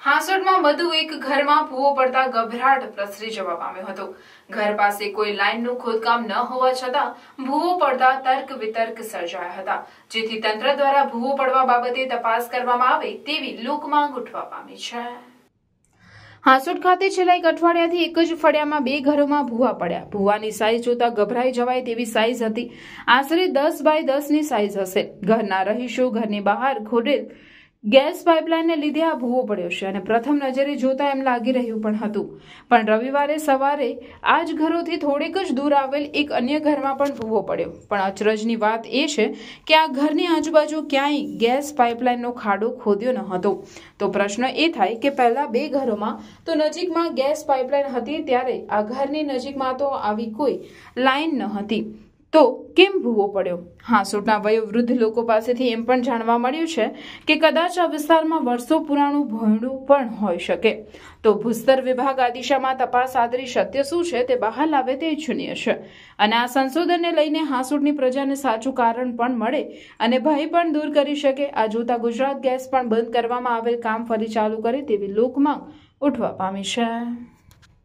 હાંસોટમાં વધુ એક ઘરમાં ભૂવો પડતા ગભરાટ પ્રસરી જવા પામ્યો હતો. ઘર પાસે કોઈ લાઇનનું ખોદકામ ન હોવા છતાં ભૂવો પડતા તર્ક વિતર્ક સર્જાયા હતા, જેથી તંત્ર દ્વારા ભૂવો પડવા બાબતે તપાસ કરવામાં આવે તેવી લોકમાંગ ઉઠવા પામી છે. હાંસોટ ખાતે છેલ્લા એક અઠવાડિયાથી એક જ ફળિયામાં બે ઘરોમાં ભૂવા પડ્યા. ભૂવાની સાઈઝ જોતા ગભરાઈ જવાય તેવી સાઈઝ હતી. આશરે દસ બાય દસની સાઈઝ હશે. ઘરના રહીશો ઘરની બહાર ખોડેલ ગેસ પાઇપલાઇનને લીધે આ ભૂવો પડ્યો છે અને પ્રથમ નજરે જોતા એમ લાગી રહ્યું પણ હતું. પણ રવિવારે સવારે આ જ ઘરોથી થોડેક જ દૂર આવેલ એક અન્ય ઘરમાં પણ ભૂવો પડ્યો. પણ અચરજની વાત એ છે કે આ ઘરની આજુબાજુ ક્યાંય ગેસ પાઇપલાઇનનો ખાડો ખોદ્યો ન હતો. તો પ્રશ્ન એ થાય કે પહેલા બે ઘરોમાં તો નજીકમાં ગેસ પાઇપલાઇન હતી, ત્યારે આ ઘરની નજીકમાં તો આવી કોઈ લાઇન ન હતી. તો કેમ ભૂવો પડ્યો? હાંસોટના વયોવૃદ્ધ લોકો પાસેથી એમ પણ જાણવા મળ્યું છે કે કદાચ આ વિસ્તારમાં વર્ષો પુરાણું ભોયડું પણ હોઈ શકે. તો ભૂસ્તર વિભાગ આ દિશામાં તપાસ આદરી સત્ય શું છે તે બહાર લાવે તે ઇચ્છનીય છે. અને આ સંશોધનને લઈને હાંસોટની પ્રજાને સાચું કારણ પણ મળે અને ભય પણ દૂર કરી શકે. આ જોતા ગુજરાત ગેસ પણ બંધ કરવામાં આવેલ કામ ફરી ચાલુ કરે તેવી લોકમાંગ ઉઠવા પામી છે.